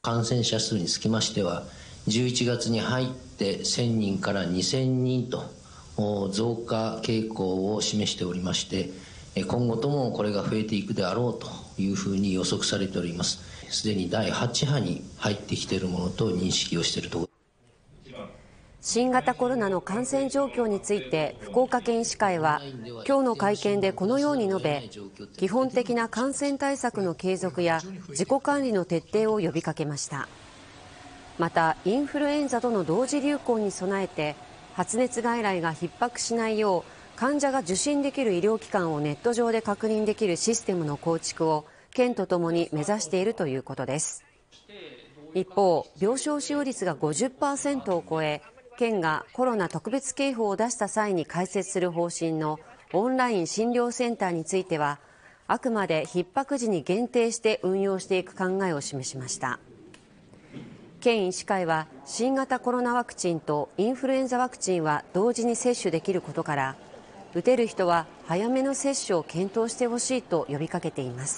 感染者数につきましては、11月に入って1000人から2000人と増加傾向を示しておりまして、今後ともこれが増えていくであろうというふうに予測されております。すでに第8波に入ってきているものと認識をしているところ新型コロナの感染状況について福岡県医師会は今日の会見でこのように述べ基本的な感染対策の継続や自己管理の徹底を呼びかけました。またインフルエンザとの同時流行に備えて発熱外来が逼迫しないよう患者が受診できる医療機関をネット上で確認できるシステムの構築を県とともに目指しているということです。一方病床使用率が50%を超え県がコロナ特別警報を出した際に開設する方針のオンライン診療センターについてはあくまで逼迫時に限定して運用していく考えを示しました。県医師会は新型コロナワクチンとインフルエンザワクチンは同時に接種できることから打てる人は早めの接種を検討してほしいと呼びかけています。